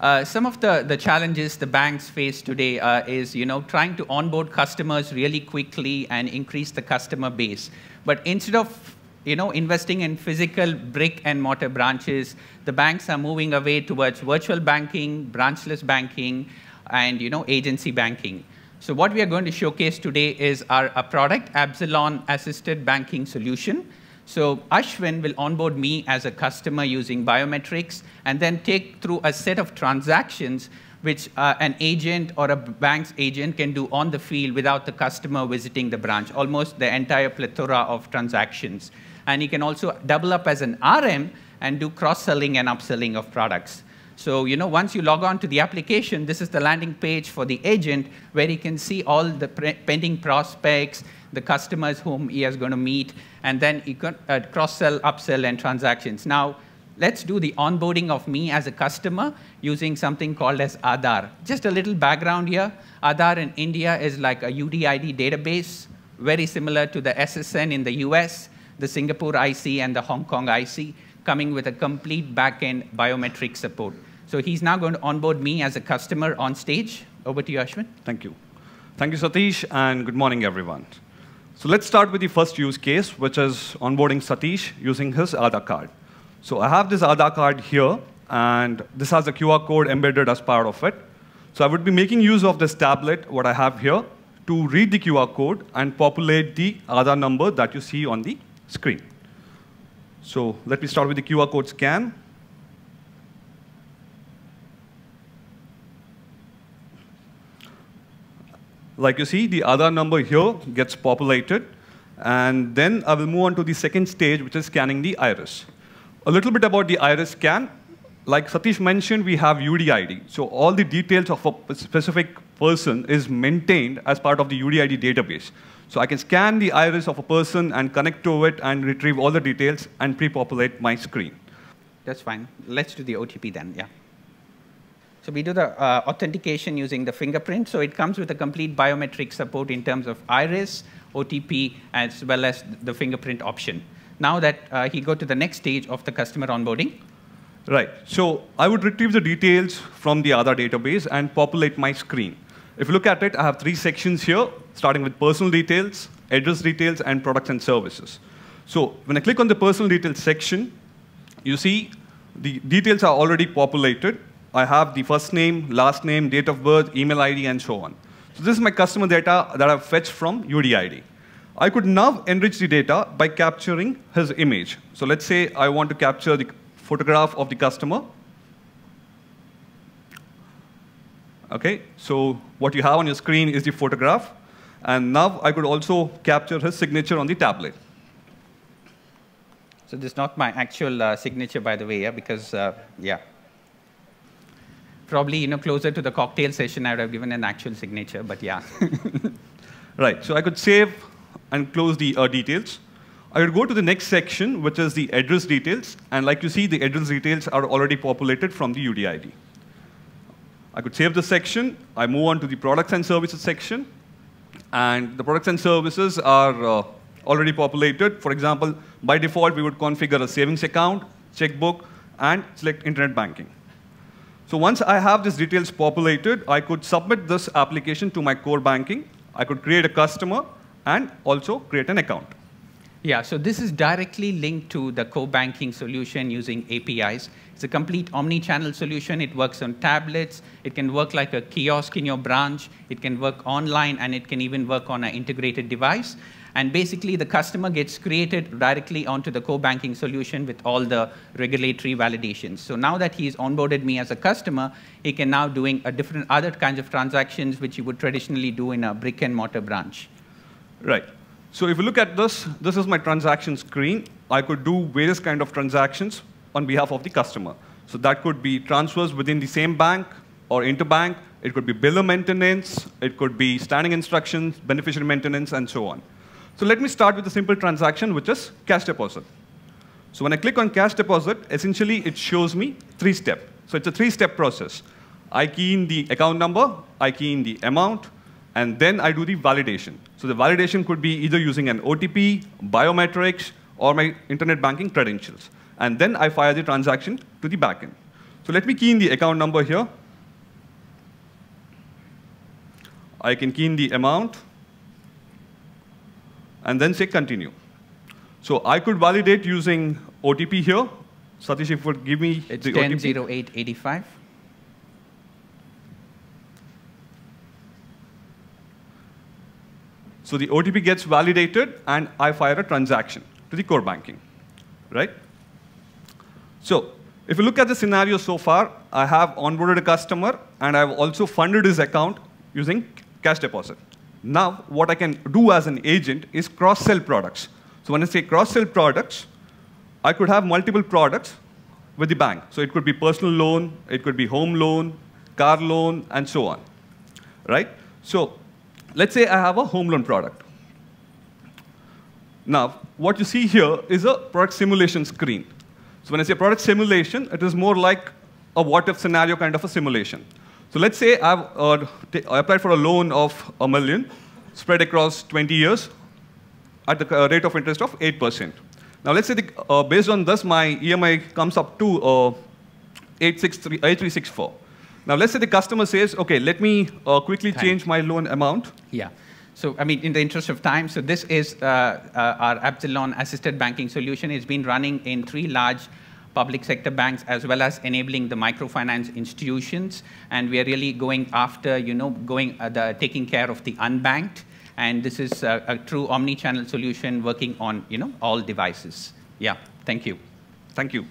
Uh, some of the, the challenges the banks face today uh, is, you know, trying to onboard customers really quickly and increase the customer base. But instead of, you know, investing in physical brick and mortar branches, the banks are moving away towards virtual banking, branchless banking, and, you know, agency banking. So what we are going to showcase today is our, our product, Appzillon Assisted Banking Solution. So Ashwin will onboard me as a customer using biometrics and then take through a set of transactions which uh, an agent or a bank's agent can do on the field without the customer visiting the branch, almost the entire plethora of transactions. And he can also double up as an RM and do cross-selling and upselling of products. So, you know, once you log on to the application, this is the landing page for the agent where he can see all the pending prospects, the customers whom he is going to meet, and then uh, cross-sell, upsell, and transactions. Now, let's do the onboarding of me as a customer using something called as Aadhaar. Just a little background here. Aadhaar in India is like a UDID database, very similar to the SSN in the US, the Singapore IC, and the Hong Kong IC coming with a complete back-end biometric support. So he's now going to onboard me as a customer on stage. Over to you, Ashwin. Thank you. Thank you, Satish, and good morning, everyone. So let's start with the first use case, which is onboarding Satish using his Aadhaar card. So I have this Aadhaar card here, and this has a QR code embedded as part of it. So I would be making use of this tablet, what I have here, to read the QR code and populate the Aadhaar number that you see on the screen. So let me start with the QR code scan. Like you see, the Aadhaar number here gets populated. And then I will move on to the second stage, which is scanning the iris. A little bit about the iris scan. Like Satish mentioned, we have UDID. So all the details of a specific person is maintained as part of the UDID database. So I can scan the iris of a person and connect to it and retrieve all the details and pre-populate my screen. That's fine. Let's do the OTP then, yeah. So we do the uh, authentication using the fingerprint. So it comes with a complete biometric support in terms of iris, OTP, as well as the fingerprint option. Now that uh, he go to the next stage of the customer onboarding. Right. So I would retrieve the details from the Aadhaar database and populate my screen. If you look at it, I have three sections here, starting with personal details, address details, and products and services. So when I click on the personal details section, you see the details are already populated. I have the first name, last name, date of birth, email ID, and so on. So this is my customer data that I've fetched from UDID. I could now enrich the data by capturing his image. So let's say I want to capture the photograph of the customer. Okay, so what you have on your screen is the photograph. And now I could also capture his signature on the tablet. So this is not my actual uh, signature, by the way, yeah, because, uh, yeah. Probably, you know, closer to the cocktail session, I would have given an actual signature, but yeah. right, so I could save and close the uh, details. I would go to the next section, which is the address details. And like you see, the address details are already populated from the UDID. I could save the section. I move on to the products and services section. And the products and services are uh, already populated. For example, by default, we would configure a savings account, checkbook, and select internet banking. So once I have these details populated, I could submit this application to my core banking. I could create a customer and also create an account. Yeah, so this is directly linked to the core banking solution using APIs. It's a complete omni-channel solution. It works on tablets. It can work like a kiosk in your branch. It can work online, and it can even work on an integrated device. And basically, the customer gets created directly onto the core banking solution with all the regulatory validations. So now that he's onboarded me as a customer, he can now doing a different other kinds of transactions which you would traditionally do in a brick and mortar branch. Right. So if you look at this, this is my transaction screen. I could do various kind of transactions on behalf of the customer. So that could be transfers within the same bank or interbank. It could be biller maintenance. It could be standing instructions, beneficiary maintenance, and so on. So let me start with a simple transaction, which is cash deposit. So when I click on cash deposit, essentially it shows me three step. So it's a three-step process. I key in the account number, I key in the amount, and then I do the validation. So the validation could be either using an OTP, biometrics, or my internet banking credentials. And then I fire the transaction to the backend. So let me key in the account number here. I can key in the amount and then say continue. So I could validate using OTP here. Satish, if you would give me it's the 100885. So the OTP gets validated, and I fire a transaction to the core banking, right? So if you look at the scenario so far, I have onboarded a customer, and I've also funded his account using cash deposit. Now, what I can do as an agent is cross-sell products. So when I say cross-sell products, I could have multiple products with the bank. So it could be personal loan, it could be home loan, car loan, and so on, right? So let's say I have a home loan product. Now, what you see here is a product simulation screen. So when I say product simulation, it is more like a what-if scenario kind of a simulation. So let's say I've uh, I applied for a loan of a million, spread across 20 years, at the uh, rate of interest of 8%. Now let's say, the, uh, based on this, my EMI comes up to uh, 8364. Now let's say the customer says, okay, let me uh, quickly change my loan amount. Yeah. So, I mean, in the interest of time, so this is uh, uh, our Appzillon assisted banking solution. It's been running in three large public sector banks as well as enabling the microfinance institutions. And we are really going after, you know, going uh, the, taking care of the unbanked. And this is a, a true omni-channel solution working on, you know, all devices. Yeah. Thank you. Thank you.